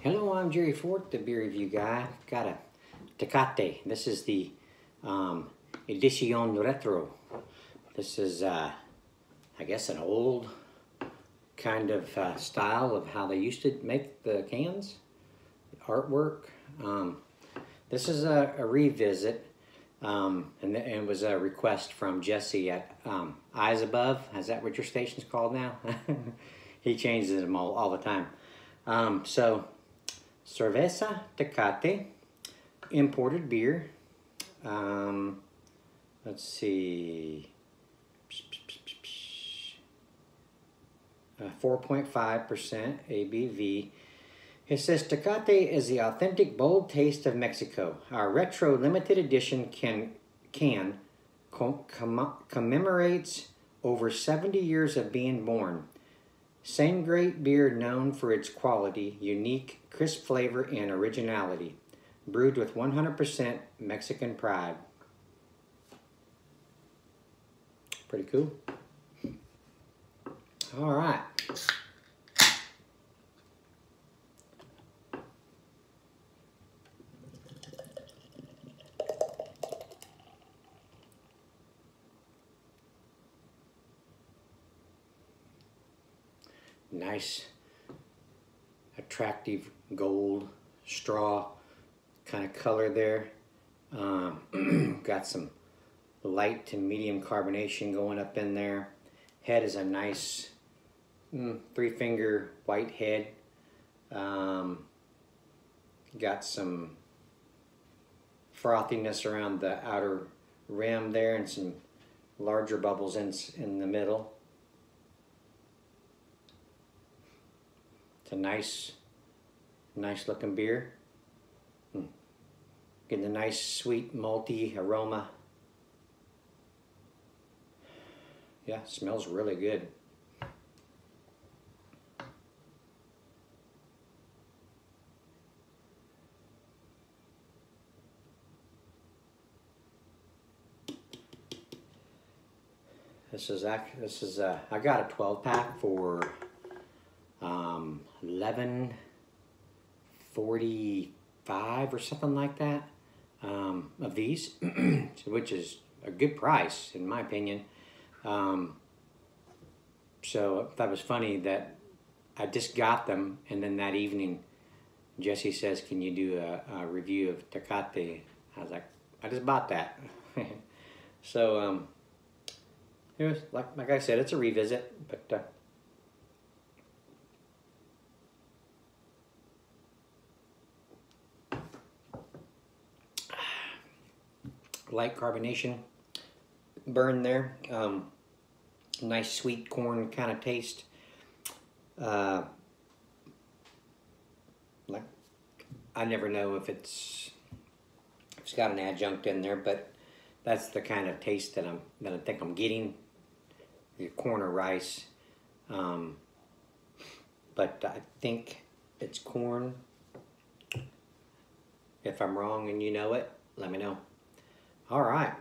Hello, I'm Jerry Fort, the beer review guy. Got a Tecate. This is the um, Edition Retro. This is, uh, I guess, an old kind of uh, style of how they used to make the cans, artwork. Um, this is a, a revisit, um, and, and, it was a request from Jesse at um, Eyes Above. Is that what your station's called now? he changes them all, all the time. Um, so Cerveza Tecate, imported beer. Um, let's see. 4.5% ABV. It says Tecate is the authentic bold taste of Mexico. Our retro limited edition can can com commemorates over 70 years of being born. Same great beer known for its quality, unique, crisp flavor, and originality. Brewed with 100% Mexican pride. Pretty cool. All right. Nice attractive gold straw kind of color there. Um, got some light to medium carbonation going up in there. Head is a nice mm, three finger white head. Um, got some frothiness around the outer rim there and some larger bubbles in, in the middle It's a nice, nice looking beer. Hmm. Getting a nice sweet malty aroma. Yeah, smells really good. This is this is, uh, I got a 12 pack for 1145 or something like that um, of these, which is a good price in my opinion. Um, so that was funny that I just got them and then that evening Jesse says, can you do a, a review of Tecate? I was like, I just bought that. so, um, it was, like, like I said, it's a revisit, but uh, light carbonation burn there. Um, nice sweet corn kind of taste. Uh, like I never know if it's if it's got an adjunct in there, but that's the kind of taste that I'm that I think I'm getting. The corn or rice, um, but I think it's corn. If I'm wrong and you know it, let me know. All right.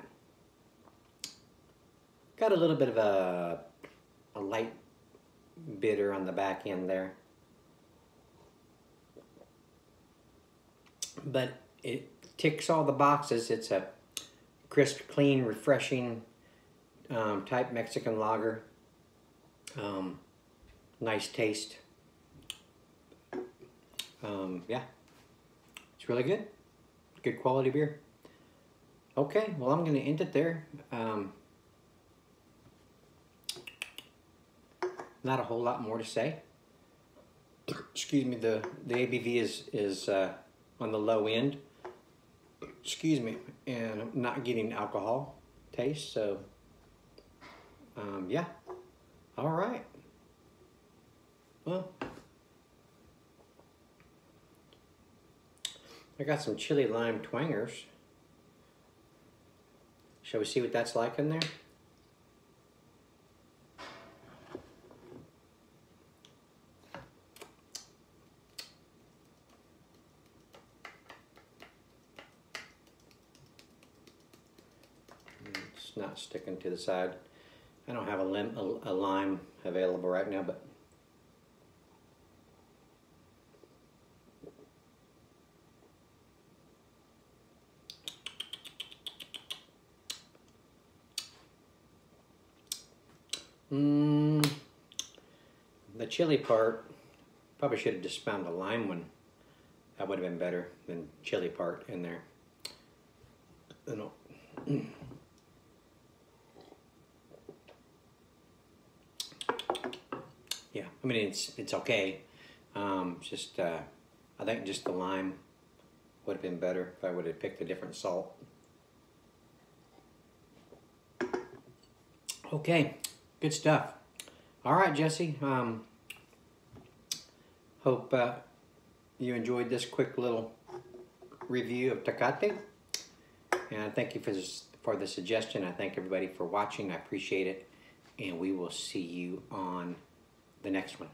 Got a little bit of a, a light bitter on the back end there. But it ticks all the boxes. It's a crisp, clean, refreshing um, type Mexican lager. Um, nice taste. Um, yeah, it's really good. Good quality beer. Okay, well, I'm going to end it there. Um, not a whole lot more to say. Excuse me, the, the ABV is, is uh, on the low end. Excuse me, and I'm not getting alcohol taste, so um, yeah. All right. Well, I got some chili lime Twangerz. Shall we see what that's like in there? It's not sticking to the side. I don't have a, lim a, a lime available right now, but Mm, the chili part, probably should have just found a lime one. That would have been better than chili part in there. You know. Yeah, I mean it's it's okay. Um, just uh, I think just the lime would have been better if I would have picked a different salt. Okay, good stuff. All right, Jesse. Um, hope uh, you enjoyed this quick little review of Tecate. And I thank you for this, for the suggestion. I thank everybody for watching. I appreciate it. And we will see you on the next one.